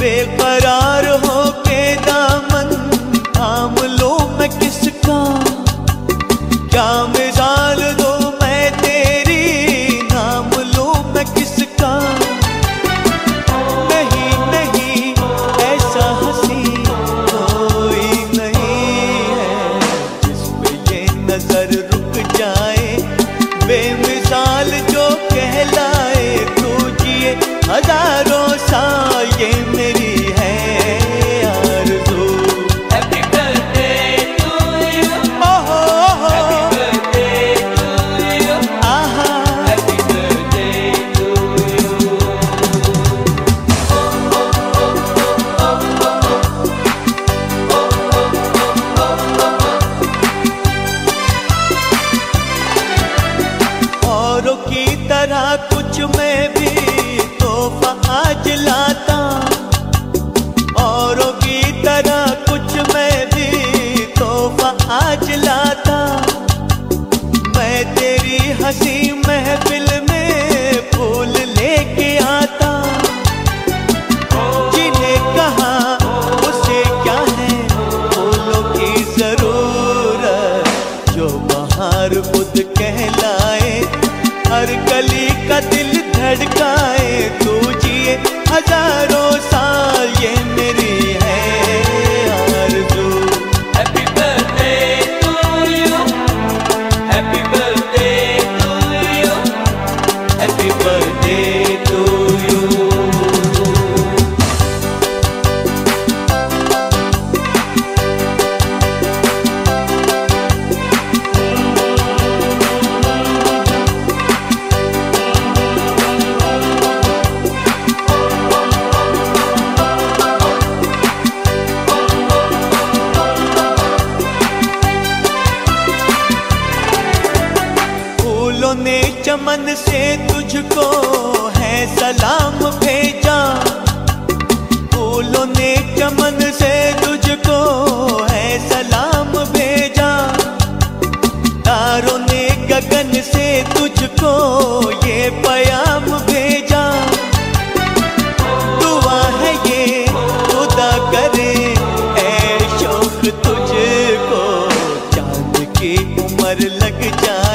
बेकरार हो के नाम थाम लो मैं किसका? जरा कुछ मैं भी तोहफा आज लाता औरों की तरह എടുക്കാൻ तुझको है सलाम भेजा। फूलों ने चमन से तुझको है सलाम भेजा। तारों ने गगन से तुझको ये पयाम भेजा। दुआ है ये, खुदा करे, ऐ शौक तुझको, चाँद की उम्र लग जा।